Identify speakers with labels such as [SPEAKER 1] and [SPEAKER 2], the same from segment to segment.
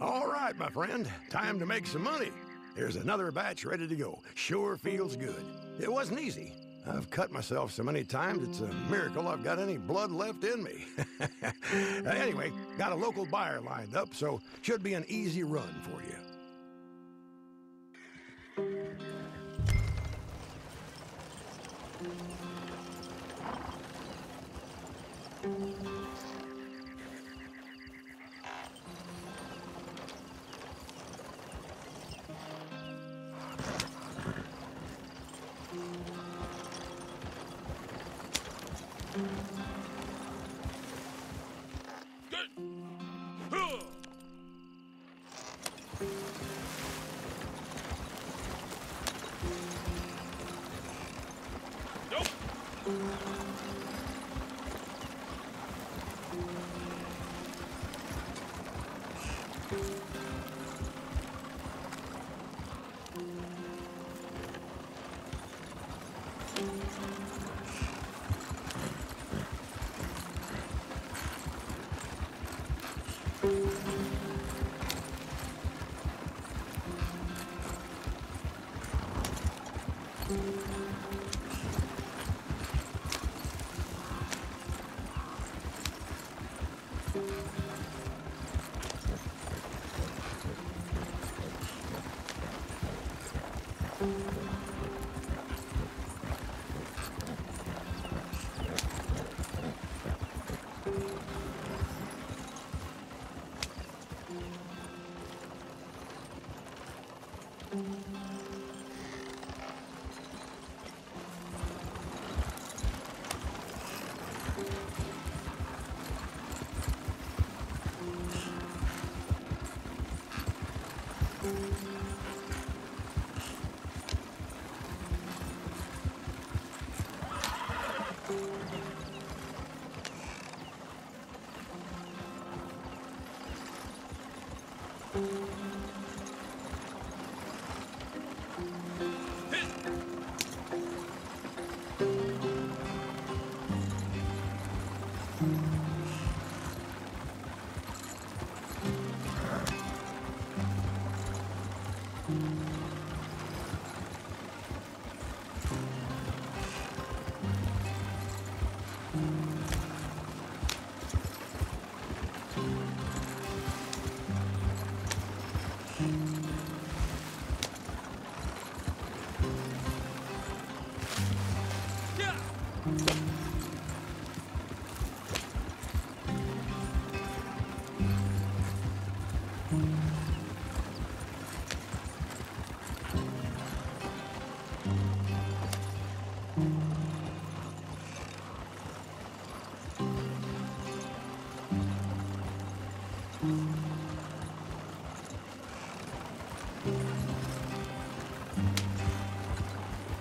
[SPEAKER 1] All right, my friend. Time to make some money. Here's another batch ready to go. Sure feels good. It wasn't easy. I've cut myself so many times, it's a miracle I've got any blood left in me. anyway, got a local buyer lined up, so should be an easy run for you. Nope.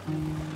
[SPEAKER 1] Mm-hmm.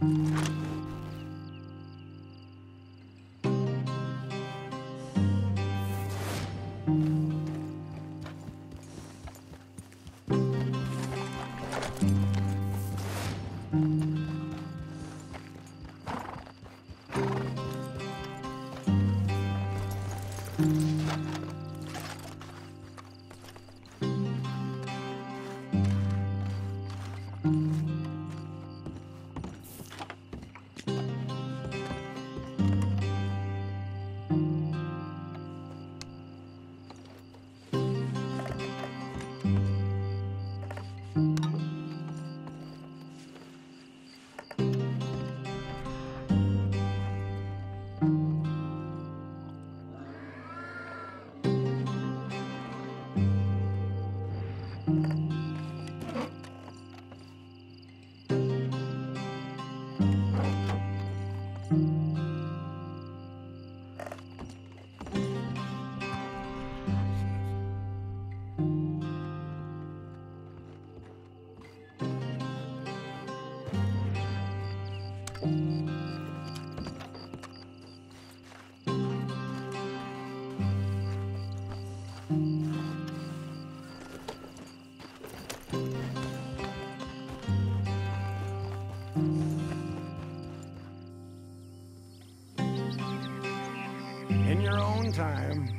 [SPEAKER 1] Thank mm -hmm. you. In your own time,